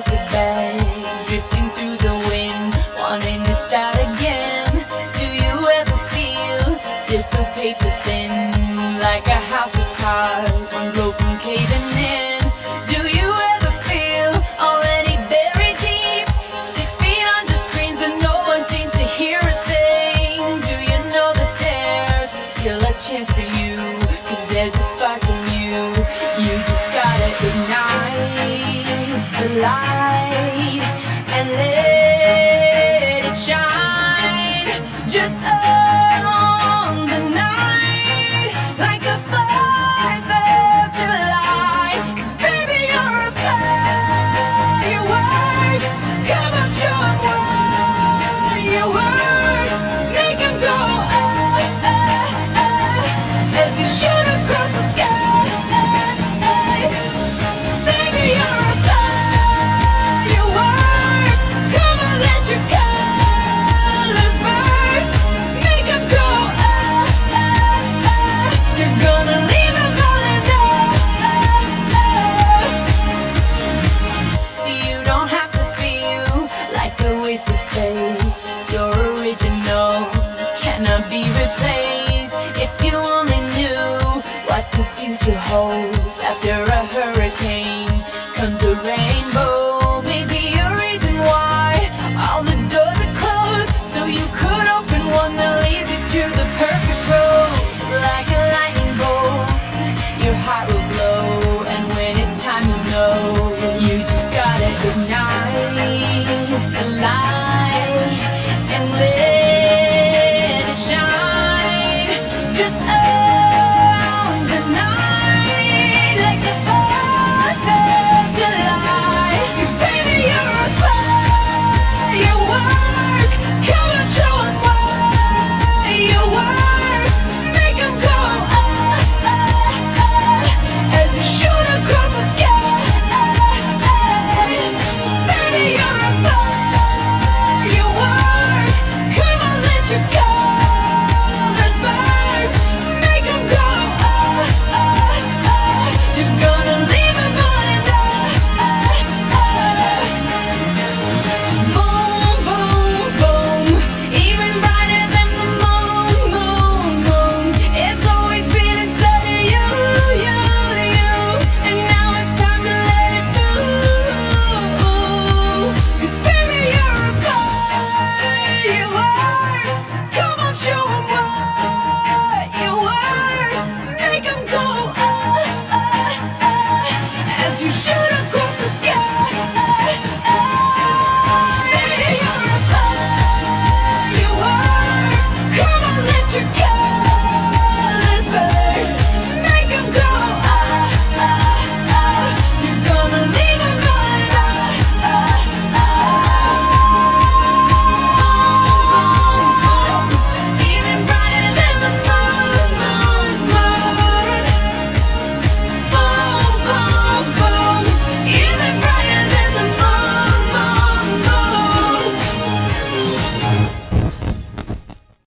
plastic bag, drifting through the wind, wanting to start again. Do you ever feel so paper thin, like a house of cards, one blow from caving in? Do you ever feel already buried deep, six feet under screens, but no one seems to hear a thing? Do you know that there's still a chance for there's a spark wasted space. You're original, cannot be replaced. If you only knew what the future holds.